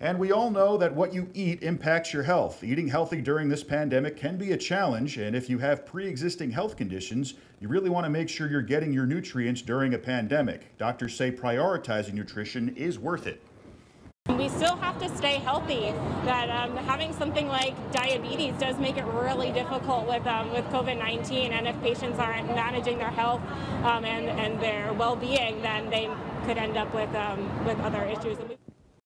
And we all know that what you eat impacts your health. Eating healthy during this pandemic can be a challenge, and if you have pre existing health conditions, you really want to make sure you're getting your nutrients during a pandemic. Doctors say prioritizing nutrition is worth it. We still have to stay healthy. That um, having something like diabetes does make it really difficult with um, with COVID-19, and if patients aren't managing their health um, and and their well-being, then they could end up with um, with other issues.